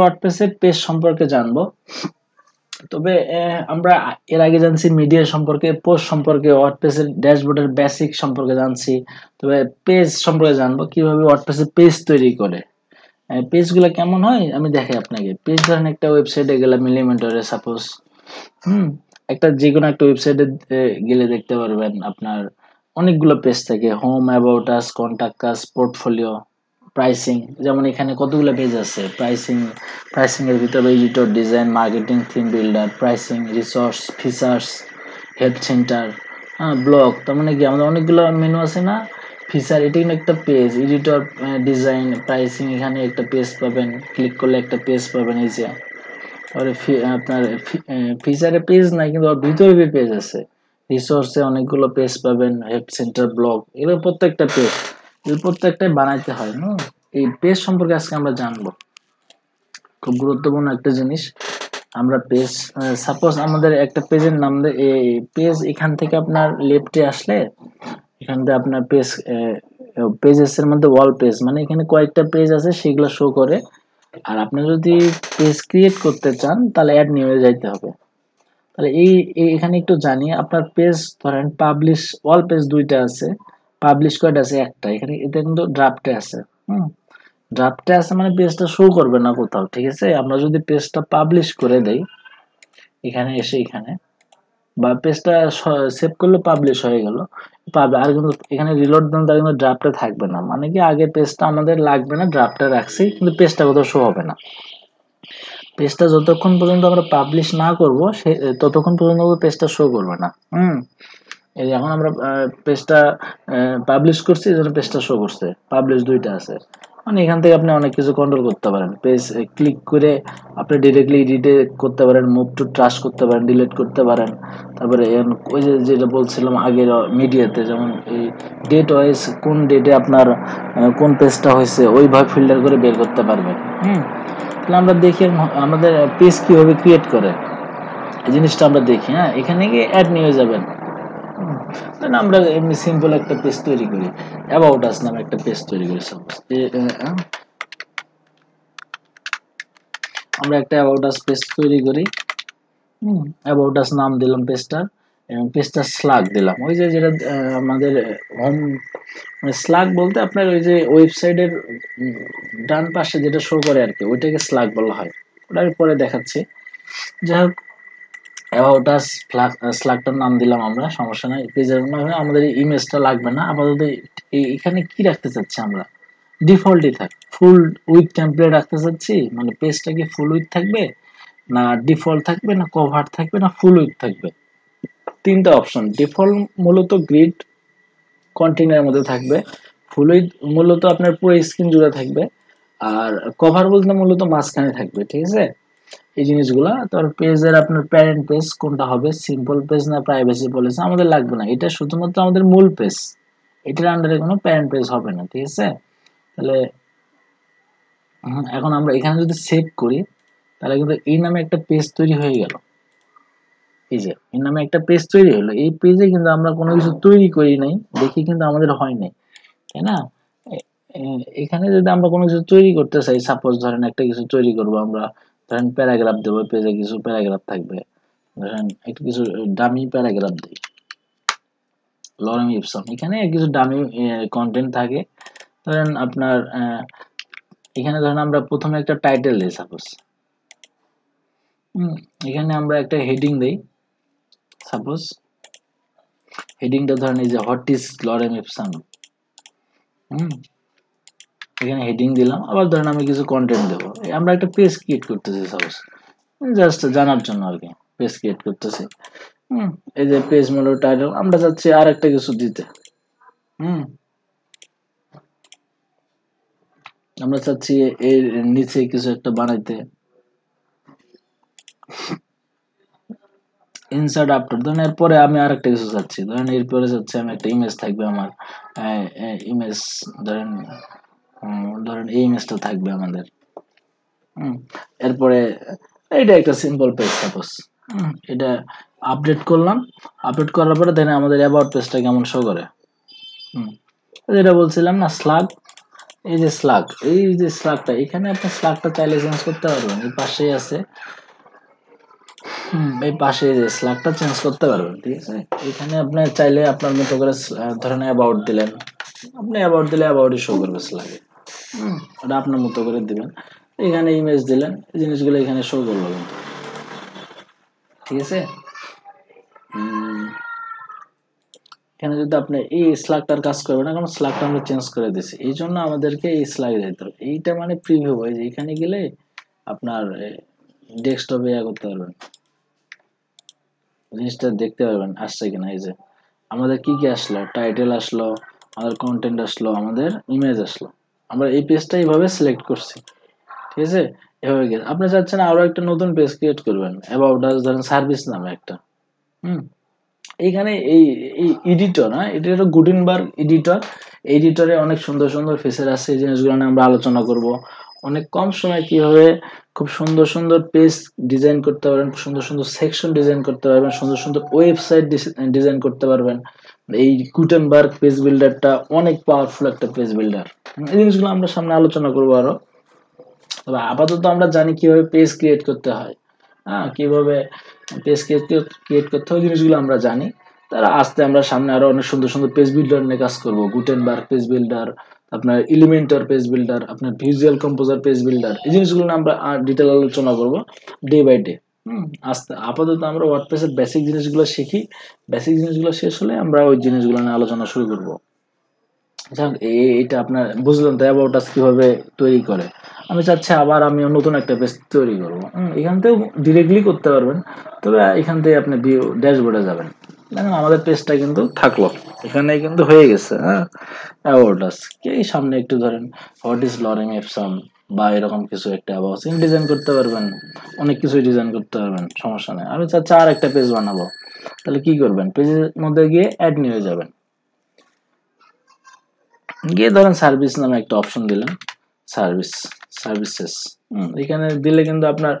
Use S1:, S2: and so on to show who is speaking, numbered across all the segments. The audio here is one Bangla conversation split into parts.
S1: ওয়ার্ডপ্রেসের পেজ সম্পর্কে জানব। তবে আমরা এর আগে জানছি মিডিয়া সম্পর্কে পোস্ট সম্পর্কে ওয়ার্ডপ্রেসের ড্যাশবোর্ডের বেসিক সম্পর্কে জানছি। তবে পেজ সম্পর্কে জানব, কীভাবে ওয়ার্ডপ্রেসের পেজ তৈরি করে। পেজগুলো কেমন হয়? আমি দেখাই আপনাকে। পেজ ধরেন একটা ওয়েবসাইটে গেলাম মিলিমিটারে সাপোজ হুম, একটা যে কোনো একটা ওয়েবসাইটে গেলে দেখতে পারবেন আপনার অনেকগুলো পেজ থাকে। Home about us contact us portfolio pricing যেমন এখানে কতগুলো পেজ আছে? প্রাইসিং প্রাইসিং এর ভিতরে editor design marketing theme builder pricing resource features help centre হ্যাঁ ব্লগ তার মানে কি? আমাদের অনেকগুলো মেনু আছে না? ফিচার এটি একটা পেজ এডিটর ডিজাইন প্রাইসিং এখানে একটা পেজ পাবেন ক্লিক করলে একটা পেজ পাবেন, এই যে। তারপরে আপনার ফিচারে পেজ নাই, কিন্তু ভিতরে পেজ আছে। রিসোর্সে অনেকগুলো পেজ পাবেন হেল্প সেন্টার ব্লগ এগুলো প্রত্যেকটা পেজ প্রত্যেকটাই বানাইতে হয়, না? এই পেজ সম্পর্কে আজকে আমরা জানব। খুব গুরুত্বপূর্ণ একটা জিনিস। আমরা পেজ সাপোজ আমাদের একটা পেজের নাম এই পেজ এখান থেকে আপনার লেফটে আসলে এখান থেকে আপনার পেজ পেজেস এর মধ্যে ওয়াল পেজ মানে এখানে কয়েকটা পেজ আছে, সেগুলো শো করে। আর আপনি যদি পেজ ক্রিয়েট করতে চান, তাহলে অ্যাড নিয়ে যাইতে হবে। তাহলে এই এখানে একটু জানি, আপনার পেজ ধরেন পাবলিশ ওয়াল পেজ দুইটা আছে। পাবলিশ কয়টা আছে একটা এখানে এটা কিন্তু ড্রাফটে আছে, হুম? ড্রাফটে আছে মানে পেজটা শো করবে না কোথাও, ঠিক আছে? আমরা যদি পেজটা পাবলিশ করে দেই, এখানে এসে এখানে, বা পেজটা সেভ করলে পাবলিশ হয়ে গেল। আর কিন্তু এখানে রিলোড দেন তার কিন্তু ড্রাফটে থাকবে না। মানে কি আগে পেজটা আমাদের লাগবে না ড্রাফটে রাখছি, কিন্তু পেজটা কোথাও শো হবে না। পেজটা যতক্ষণ পর্যন্ত আমরা পাবলিশ না করব, সে, ততক্ষণ পর্যন্ত পেজটা শো করবে না, হুম? এই এখন আমরা পেজটা পাবলিশ করছি, এই পেজটা শো করছে। পাবলিশ দুইটা আছে। মানে এখান থেকে আপনি অনেক কিছু কন্ট্রোল করতে পারেন। পেজ ক্লিক করে আপনি ডিরেক্টলি এডিটে করতে পারেন মুভ টু ট্রাশ করতে পারেন ডিলিট করতে পারেন। তারপরে ওই যে, যেটা বলছিলাম আগের মিডিয়াতে যেমন এই ডেট ওয়াইজ কোন ডেটে আপনার কোন পেজটা হয়েছে, ওইভাবে ফিল্টার করে বের করতে পারবেন। হুম? তাহলে আমরা দেখি আমাদের পেজ কীভাবে ক্রিয়েট করে। এই জিনিসটা আমরা দেখি হ্যাঁ? এখানে গিয়ে অ্যাড নিয়ে যাবেন। আমরা এমনি সিম্পল একটা পেজ তৈরি করি অ্যাবাউট আস নামে একটা পেজ তৈরি করি সাপোজ আমরা একটা অ্যাবাউট আস পেজ তৈরি করি। অ্যাবাউট আস নাম দিলাম পেজটার এবং পেজটা স্লাগ দিলাম। ওই যে যেটা আমাদের হোম মানে স্লাগ বলতে আপনার ওই যে ওয়েবসাইটের ডান পাশে যেটা শো করে আর কি, ওইটাকে স্লাগ বলা হয়। ওটা আমি পরে দেখাচ্ছি। যাই হোক অ্যাবাউট আস নাম দিলাম আমরা, সমস্যা নাই। পেজের আমাদের ইমেজটা লাগবে না, আপাতত এখানে কি রাখতে চাচ্ছি আমরা? ডিফল্টই থাক। ফুল উইথ টেমপ্লেট রাখতে চাচ্ছি মানে পেজটা কি ফুল উইথ থাকবে? না ডিফল্ট থাকবে, না কভার থাকবে, না ফুল উইথ থাকবে? তিনটা অপশন ডিফল্ট মূলত গ্রিড কন্টেনারের মধ্যে থাকবে। ফুল উইথ মূলত আপনার পুরো স্ক্রিন জুড়ে থাকবে। আর কভার বলতে মূলত মাঝখানে থাকবে, ঠিক আছে? এই জিনিসগুলো। তারপর পেজের আপনার প্যারেন্ট পেজ কোনটা হবে? সিম্পল পেজ না প্রাইভেসি পলিসি আমাদের লাগবে না। এটা শুধুমাত্র আমাদের মূল পেজ এটার আন্ডারে কোনো প্যারেন্ট পেজ হবে না, ঠিক আছে? তাহলে এখন আমরা এখানে যদি সেভ করি, তাহলে কিন্তু এই নামে একটা পেজ তৈরি হয়ে গেল। এই যে, এই নামে একটা পেজ তৈরি হলো। এই পেজে কিন্তু আমরা কোনো কিছু তৈরি করি নাই। দেখি কিন্তু আমাদের হয় নাই। তাই না? এখানে যদি আমরা কোনো কিছু তৈরি করতে চাই সাপোজ ধরেন একটা কিছু তৈরি করব আমরা। ধরেন প্যারাগ্রাফ দেবো পেজে কিছু প্যারাগ্রাফ থাকবে। ধরেন একটু কিছু ডামি প্যারাগ্রাফ দিই। লরেম ইপসন এখানে কিছু ডামি কন্টেন্ট থাকে। ধরেন আপনার এখানে ধরেন আমরা প্রথমে একটা টাইটেল দিই সাপোজ এখানে আমরা একটা হেডিং দেই। সাপোজ হেডিংটা ধরেন এই যে হোয়াট ইজ লরেম ইপসন হুম এখানে হেডিং দিলাম, আবার ধরেন আমি কিছু কন্টেন্ট দেবো। আমরা একটা পেজ ক্রিয়েট করতেছি সাপোজ জাস্ট জানার জন্য আর কি পেজ ক্রিয়েট করতেছি। হুম, এই যে পেজ মূল টাইটেল আমরা চাচ্ছি আর একটা কিছু দিতে। হুম, আমরা চাচ্ছি এর নিচে কিছু একটা বানাইতে। ইনসার্ট আফটার ধরেন এরপরে আমি আর একটা কিছু চাচ্ছি। ধরেন এরপরে চাচ্ছি আমি একটা ইমেজ থাকবে আমার। ইমেজ ধরেন ধরেন এই ইমেজটা থাকবে আমাদের। এরপরে এটা একটা সিম্পল পেজ সাপোজ এটা আপডেট করলাম। আপডেট করার পরে দেখেন আমাদের অ্যাবাউট পেজটা কেমন শো করে? যেটা বলছিলাম না স্লাগ এই যে স্লাগ এই যে স্লাগটা এখানে আপনি স্লাগটা চাইলে চেঞ্জ করতে পারবেন। এই পাশেই আছে। হুম, এই পাশে যে স্লাগটা চেঞ্জ করতে পারবেন ঠিক আছে? এখানে আপনি চাইলে আপনার মতো করে ধরেন অ্যাবাউট দিলেন। আপনি অ্যাবাউট দিলে অ্যাবাউটই শো করবে স্লাগে ওটা আপনার মতো করে দিবেন। এখানে ইমেজ দিলেন, জিনিসগুলো এখানে শো করল কিন্তু। ঠিক আছে? এখানে যদি আপনি এই স্লাগটার কাজ করবেন না কারণ স্লাগটা আমরা চেঞ্জ করে দিছি এই জন্য আমাদেরকে এই স্লাগে যেতে হবে। এইটা মানে প্রিভিউ হয় যে এখানে গেলে আপনার ডেস্কটপে ইয়া করতে পারবেন। জিনিসটা দেখতে পারবেন, আসছে কিনা, এই যে। আমাদের কি কি আসলো? টাইটেল আসলো, আমাদের কন্টেন্ট আসলো, আমাদের ইমেজ আসলো। আমরা এই পেজটা এইভাবে সিলেক্ট করছি, ঠিক আছে? এভাবে গেছে। আপনি চাচ্ছেন আরও একটা নতুন পেজ ক্রিয়েট করবেন অ্যাবাউট আস ধরেন সার্ভিস নামে একটা, হুম? এইখানে এই এই এডিটর হ্যাঁ? এটা হলো গুডিনবার্গ এডিটর এডিটরে অনেক সুন্দর সুন্দর ফিচার আছে, এই জিনিসগুলো নিয়ে আমরা আলোচনা করব। অনেক কম সময় কীভাবে খুব সুন্দর সুন্দর পেজ ডিজাইন করতে পারবেন, সুন্দর সুন্দর সেকশন ডিজাইন করতে পারবেন, সুন্দর সুন্দর ওয়েবসাইট ডিজাইন করতে পারবেন। এই গুটেনবার্গ পেজ বিল্ডারটা অনেক পাওয়ারফুল একটা পেজ বিল্ডার এই জিনিসগুলো আমরা সামনে আলোচনা করব আরও। তবে আপাতত আমরা জানি কীভাবে পেজ ক্রিয়েট করতে হয়। হ্যাঁ কীভাবে পেজ ক্রিয়েট করতে হয় জিনিসগুলো আমরা জানি। তারা আসতে আমরা সামনে আরও অনেক সুন্দর সুন্দর পেজ বিল্ডার নিয়ে কাজ করব। গুটেনবার্গ পেজ বিল্ডার আপনার এলিমেন্টার পেজ বিল্ডার আপনার ভিজুয়াল কম্পোজার পেজ বিল্ডার এই জিনিসগুলো আমরা ডিটেল আলোচনা করব ডে বাই ডে আস্তে, আপাতত আমরা ওয়ার্ডপ্রেসের বেসিক জিনিসগুলো শিখি। বেসিক জিনিসগুলো শেষ হলে আমরা ওই জিনিসগুলো নিয়ে আলোচনা শুরু করব। যাক এটা আপনার বুঝলেন তো অ্যাবাউট আস কীভাবে তৈরি করে। আমি চাচ্ছি আবার আমি নতুন একটা পেজ তৈরি করব। এখান থেকেও ডিরেক্টলি করতে পারবেন। তবে এখান থেকে আপনি ভিউ ড্যাশবোর্ডে যাবেন। দেখেন, আমাদের পেজটা কিন্তু থাকল। এখানে কিন্তু হয়ে গেছে হ্যাঁ? অ্যাওয়ার্ড আস এই সামনে একটু ধরেন হোয়াট ইজ লরিং এপসন বা এরকম কিছু একটা অ্যাবাউট ডিজাইন করতে পারবেন। অনেক কিছুই ডিজাইন করতে পারবেন, সমস্যা নেই। আমি চাচ্ছি আর একটা পেজ বানাবো। তাহলে কি করবেন? পেজের মধ্যে গিয়ে অ্যাড নিয়ে যাবেন। গিয়ে ধরেন সার্ভিস নামে একটা অপশন দিলেন। সার্ভিস সার্ভিসেস এখানে দিলে কিন্তু আপনার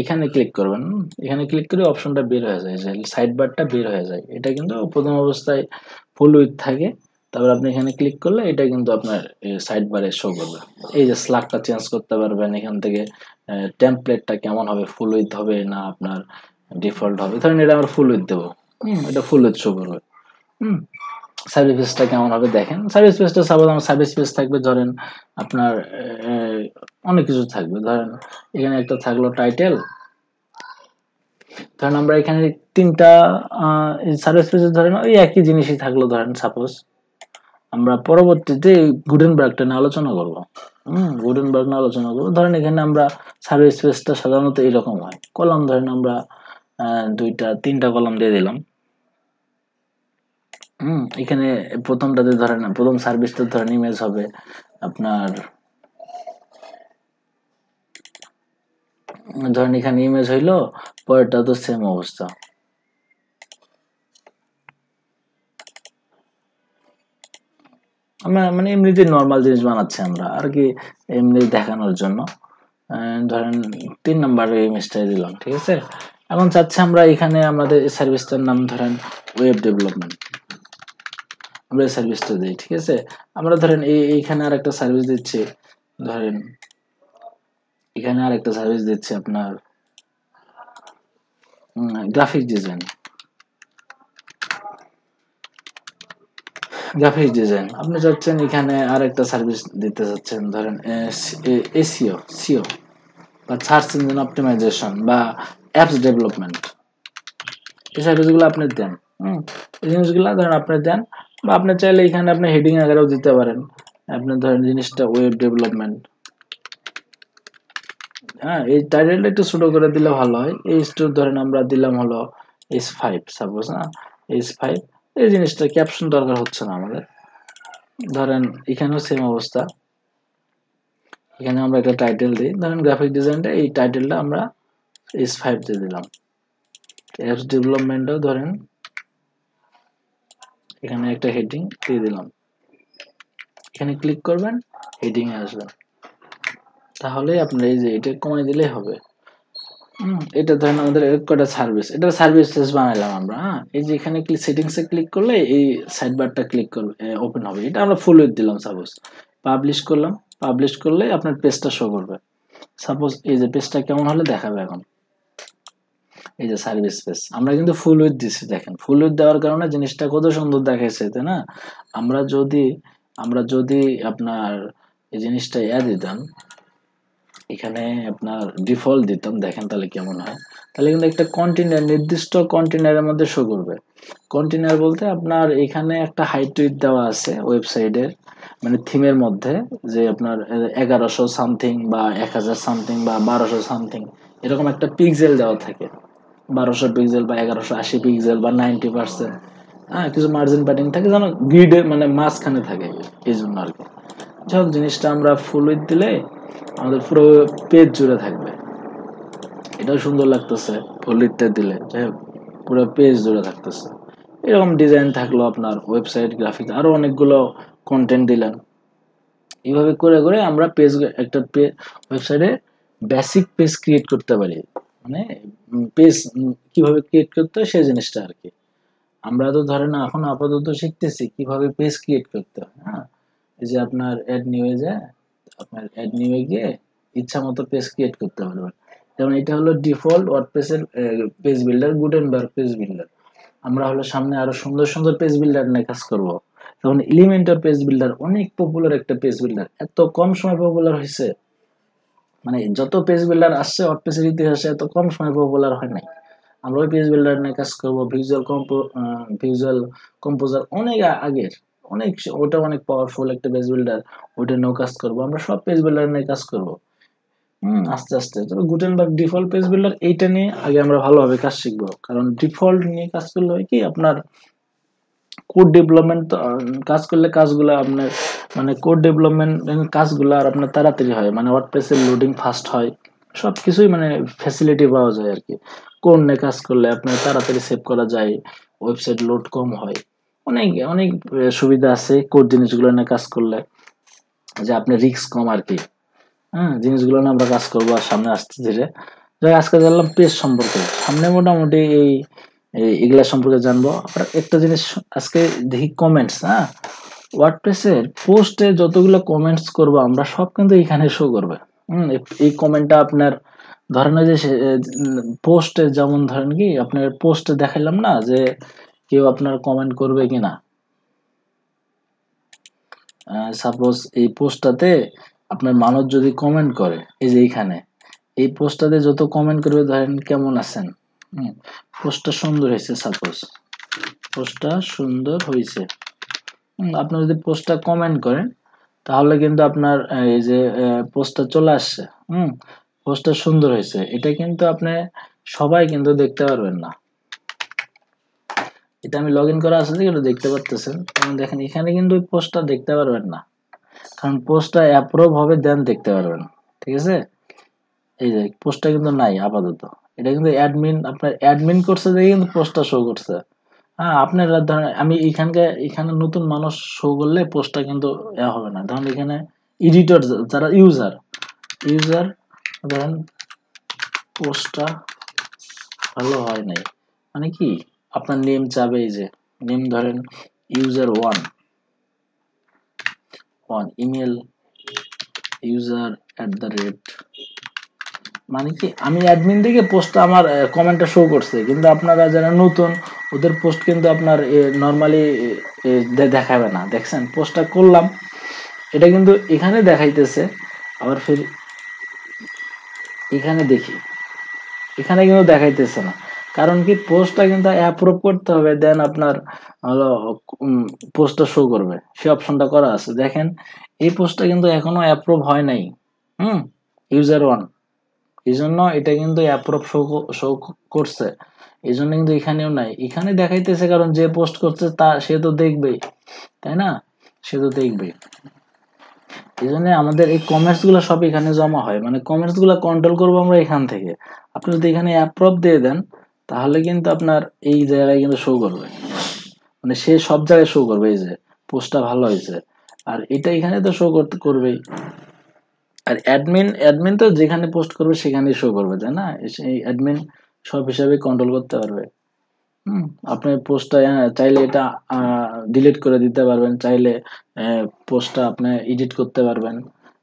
S1: এখানে ক্লিক করবেন। এখানে ক্লিক করে অপশনটা বের হয়ে যায়। সাইড বারটা বের হয়ে যায়। এটা কিন্তু প্রথম অবস্থায় ফুল উইথ থাকে। তারপর আপনি এখানে ক্লিক করলে এটা কিন্তু আপনার সাইড বারে শো করবে। এই যে স্লাগটা চেঞ্জ করতে পারবেন, এখান থেকে টেমপ্লেটটা কেমন হবে ফুল উইথ হবে না আপনার ডিফল্ট হবে? ধরেন এটা আমরা ফুল উইথ দেবো। এটা ফুল উইথ শো করবে। সার্ভিস পেজটা কেমন হবে দেখেন। সার্ভিস পেজটা সাপোজ আমার সার্ভিস পেজ থাকবে, ধরেন আপনার অনেক কিছু থাকবে। ধরেন এখানে একটা থাকল টাইটেল ধরেন আমরা এখানে তিনটা সার্ভিস পেজে ধরেন ওই একই জিনিসই থাকল ধরেন সাপোজ আমরা পরবর্তীতে গুডেনবার্গটা নিয়ে আলোচনা করব। হম, গুডেনবার্গ নিয়ে আলোচনা করব। ধরেন এখানে আমরা সার্ভিস পেজটা সাধারণত এরকম হয়। কলাম ধরেন আমরা দুইটা, তিনটা কলাম দিয়ে দিলাম। হুম, এখানে প্রথমটাতে ধরেন, প্রথম সার্ভিসটা ধরেন ইমেজ হবে আপনার, ধরেন এখানে ইমেজ হইল, পরেরটা তো সেম অবস্থা। আমরা মানে এমনিতে নর্মাল জিনিস বানাচ্ছি আমরা, আর কি এমনি দেখানোর জন্য। ধরেন তিন নাম্বার ইমেজটাই দিলাম, ঠিক আছে? এখন চাচ্ছি আমরা এখানে আমাদের সার্ভিসটার নাম ধরেন ওয়েব ডেভেলপমেন্ট আমরা সার্ভিসটা দিই, ঠিক আছে? আমরা ধরেন এই, এইখানে আর একটা সার্ভিস দিচ্ছি, ধরেন এখানে আর একটা সার্ভিস দিচ্ছি আপনার গ্রাফিক ডিজাইন গ্রাফিক ডিজাইন আপনি চাচ্ছেন এখানে আর একটা সার্ভিস দিতে চাচ্ছেন ধরেন এসিও, সিও, বা সার্চ ইঞ্জিন অপটিমাইজেশন বা অ্যাপস ডেভেলপমেন্ট এই সার্ভিসগুলো আপনি দেন, হুম? এই জিনিসগুলো ধরেন আপনি দেন, বা আপনি চাইলে এখানে আপনি হেডিং আকারেও দিতে পারেন। আপনি ধরেন জিনিসটা ওয়েব ডেভেলপমেন্ট হ্যাঁ এই টাইটেলটা একটু ছোট করে দিলে ভালো হয়। এই স্টোর ধরেন আমরা দিলাম হলো এস ফাইভ সাপোজ না এস ফাইভ এই জিনিসটা ক্যাপশন দরকার হচ্ছে না আমাদের। ধরেন, এখানেও সেম অবস্থা। এখানে আমরা একটা টাইটেল দিই। ধরেন গ্রাফিক ডিজাইনটা এই টাইটেলটা আমরা এস ফাইভ দিয়ে দিলাম। অ্যাপস ডেভেলপমেন্টও ধরেন, এখানে একটা হেডিং দিয়ে দিলাম। এখানে ক্লিক করবেন হেডিংয়ে আসবেন তাহলে আপনার এই যে এটা কমাই দিলেই হবে। এটা ধরেন আমাদের কটা সার্ভিস এটা সার্ভিস বানাইলাম আমরা হ্যাঁ? এই যে এখানে সেটিংস ক্লিক করলে এই সাইড বারটা ক্লিক করবে ওপেন হবে। এটা আমরা ফুল উইথ দিলাম সাপোজ পাবলিশ করলাম পাবলিশ করলে আপনার পেজটা শো করবে। সাপোজ এই যে পেজটা কেমন হলে দেখাবে এখন। এই যে সার্ভিস পেজ আমরা কিন্তু ফুল উইথ দিছি, দেখেন। ফুল উইথ দেওয়ার কারণে জিনিসটা কত সুন্দর দেখাইছে, তাই না? আমরা যদি আমরা যদি আপনার এই জিনিসটা ইয়া দিতাম এখানে আপনার ডিফল্ট দিতাম, দেখেন তাহলে কেমন হয়। তাহলে কিন্তু একটা কন্টেনার নির্দিষ্ট কন্টেনারের মধ্যে শো করবে। কন্টেনার বলতে আপনার এখানে একটা হাইট উইথ দেওয়া আছে ওয়েবসাইটের মানে থিমের মধ্যে, যে আপনার এগারোশো সামথিং বা এক হাজার সামথিং বা বারোশো সামথিং এরকম একটা পিক্সেল দেওয়া থাকে। বারোশো পিক্সেল বা এগারোশো আশি পিক্সেল বা নাইনটি পার্সেন্ট হ্যাঁ কিছু মার্জিন প্যাটিং থাকে যেন গ্রিডে মানে মাঝখানে থাকে, এই জন্য আর কি। যাই হোক, জিনিসটা আমরা ফুল উইথ দিলে আমাদের পুরো পেজ জুড়ে থাকবে। এটাও সুন্দর লাগতেছে ফুল দিলে পুরো পেজ জুড়ে থাকতেছে। এরকম ডিজাইন থাকল আপনার ওয়েবসাইট গ্রাফিক্স আরও অনেকগুলো কন্টেন্ট দিলেন এইভাবে করে করে আমরা পেজ একটা ওয়েবসাইটে বেসিক পেজ ক্রিয়েট করতে পারি। মানে পেজ কীভাবে ক্রিয়েট করতে হয়, সেই জিনিসটা আর কি। আমরা তো ধরেন এখন আপাতত শিখতেছি কীভাবে পেজ ক্রিয়েট করতে হয় হ্যাঁ? এই যে আপনার অ্যাড নিয়ে যায় আপনার অ্যাড নিয়ে গিয়ে ইচ্ছা মতো পেজ ক্রিয়েট করতে পারবেন। যেমন এটা হলো default ওয়ার্ডপ্রেসের page builder Gutenberg page builder আমরা হলো সামনে আরও সুন্দর সুন্দর পেজ বিল্ডার নিয়ে কাজ করব। তখন এলিমেন্টার পেজ বিল্ডার অনেক পপুলার একটা পেজ বিল্ডার এত কম সময় পপুলার হয়েছে মানে যত পেজ বিল্ডার আসছে ওয়ার্ডপ্রেসের ইতিহাসে এত কম সময় পপুলার হয় নাই। আমরা ওই পেজ বিল্ডার নিয়ে কাজ করব। ভিজুয়াল কম্পো ভিজুয়াল কম্পোজার অনেক আগের। অনেক, ওটা অনেক পাওয়ারফুল একটা পেজ বিল্ডার ওটা নিয়েও কাজ করব। আমরা সব পেজ বিল্ডার নিয়ে কাজ করব। হুম, আস্তে আস্তে। তবে গুটেনবার্গ ডিফল্ট পেজ বিল্ডার এইটা নিয়ে আগে আমরা ভালোভাবে কাজ শিখব। কারণ ডিফল্ট নিয়ে কাজ করলে হয় কি, আপনার কোড ডেভেলপমেন্ট কাজ করলে কাজগুলো আপনার মানে কোড ডেভেলপমেন্ট কাজগুলো আর আপনার তাড়াতাড়ি হয়। মানে ওয়ার্ডপ্রেসের লোডিং ফাস্ট হয়। সব কিছুই মানে ফ্যাসিলিটি পাওয়া যায় আর কি। কোড নিয়ে কাজ করলে আপনার তাড়াতাড়ি সেভ করা যায় ওয়েবসাইট লোড কম হয়। অনেক অনেক সুবিধা আছে কোড জিনিসগুলো নিয়ে কাজ করলে। যে আপনি রিস্ক কম আর কি। হ্যাঁ জিনিসগুলো নিয়ে আমরা কাজ করব আর সামনে আসতে ধীরে। আজকে জানলাম পেজ সম্পর্কে। সামনে মোটামুটি এই এগুলা সম্পর্কে জানব। একটা জিনিস আজকে দেখি কমেন্টস হ্যাঁ? ওয়ার্ডপ্রেসের পোস্টে যতগুলো কমেন্টস করব আমরা, সব কিন্তু এখানে শো করবে। হুম, এই কমেন্টটা আপনার ধরেন যে পোস্টে যেমন ধরেন কি, আপনার পোস্টে দেখাইলাম না যে কেউ আপনার কমেন্ট করবে কিনা? সাপোজ এই পোস্টটাতে আপনার মানুষ যদি কমেন্ট করে, এই যে এইখানে, এই পোস্টটাতে যত কমেন্ট করবে, ধরেন কেমন আছেন? পোস্টটা সুন্দর হয়েছে সাপোজ পোস্টটা সুন্দর হয়েছে। আপনি যদি পোস্টটা কমেন্ট করেন, তাহলে কিন্তু আপনার এই যে পোস্টটা চলে আসছে। হুম, পোস্টটা সুন্দর হয়েছে। এটা কিন্তু আপনি সবাই কিন্তু দেখতে পারবেন না। এটা আমি লগ ইন করা আছে কিন্তু দেখতে পারতেছেন। দেখেন, এখানে কিন্তু ওই পোস্টটা দেখতে পারবেন না। কারণ পোস্টটা অ্যাপ্রুভ হবে দেন দেখতে পারবেন। ঠিক আছে? এই যে পোস্টটা কিন্তু নাই, আপাতত। এটা কিন্তু অ্যাডমিন আপনার অ্যাডমিন করছে দেখে কিন্তু পোস্টটা শো করছে। হ্যাঁ আপনার ধরেন, আমি এখানকে এখানে নতুন মানুষ শো করলে পোস্টটা কিন্তু এ হবে না। ধরেন এখানে এডিটর যারা ইউজার ইউজার ধরেন পোস্টটা ভালো হয় নাই। মানে কি? আপনার নেম চাবে এই যে নেম ধরেন user one one email user at the rate মানে কি, আমি অ্যাডমিন থেকে পোস্টটা আমার কমেন্টটা শো করছে, কিন্তু আপনারা যারা নতুন, ওদের পোস্ট কিন্তু আপনার নর্মালি দেখাবে না। দেখছেন? পোস্টটা করলাম, এটা কিন্তু এখানে দেখাইতেছে, আবার ফির এখানে দেখি, এখানে কিন্তু দেখাইতেছে না। কারণ কি পোস্টটা কিন্তু অ্যাপ্রুভ করতে হবে দেন আপনার হলো পোস্টটা শো করবে। সে অপশনটা করা আছে। দেখেন, এই পোস্টটা কিন্তু এখনও অ্যাপ্রুভ হয় নাই। হুম? ইউজার ওয়ান এই জন্য এটা কিন্তু অ্যাপ্রুভ শো শো করছে। এই জন্য কিন্তু এখানেও নাই। এখানে দেখাইতেছে কারণ যে পোস্ট করছে তা, সে তো দেখবেই। তাই না? সে তো দেখবেই। এই জন্য আমাদের এই কমার্সগুলো সব এখানে জমা হয়। মানে কমার্সগুলো কন্ট্রোল করব আমরা এখান থেকে। আপনি যদি এখানে অ্যাপ্রুভ দিয়ে দেন তাহলে কিন্তু আপনার এই জায়গায় কিন্তু শো করবে। মানে সে সব জায়গায় শো করবে, এই যে পোস্টটা ভালো হয়েছে। আর এটা এখানে তো শো করতে করবেই। আর অ্যাডমিন অ্যাডমিন তো যেখানে পোস্ট করবে সেখানেই শো করবে, তাই না? সেই অ্যাডমিন সব হিসাবে কন্ট্রোল করতে পারবে। হুম আপনার পোস্টটা চাইলে এটা ডিলিট করে দিতে পারবেন। চাইলে পোস্টটা আপনি এডিট করতে পারবেন।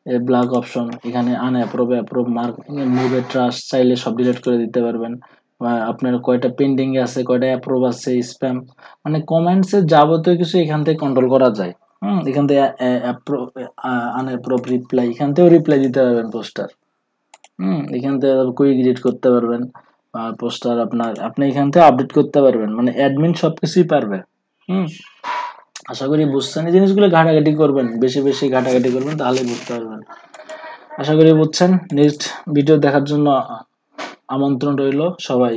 S1: এই ব্ল্যাক অপশন এখানে আনঅ্যাপ্রুভ অ্যাপ্রুভ মার্ক মুভে ট্রাস্ট চাইলে সব ডিলিট করে দিতে পারবেন। আপনার কয়টা পেন্ডিং আছে, কয়টা অ্যাপ্রুভ আছে স্প্যাম মানে কমেন্টস এর যাবতীয় কিছু এখান থেকে কন্ট্রোল করা যায়। হুম, এখান থেকে আনঅ্যাপ্রুভ রিপ্লাই এখান থেকেও রিপ্লাই দিতে পারবেন পোস্টার হুম, এখান থেকে কুইক এডিট করতে পারবেন পোস্টার আপনার, আপনি এখান থেকে আপডেট করতে পারবেন মানে অ্যাডমিন সবকিছুই পারবে। হুম, আশা করি বুঝছেন, এই জিনিসগুলো ঘাটাঘাটি করবেন, বেশি বেশি ঘাটাঘাটি করবেন তাহলে বুঝতে পারবেন। আশা করি বুঝছেন নেক্সট ভিডিও দেখার জন্য আমন্ত্রণ রইল সবাই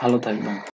S1: ভালো থাকবেন।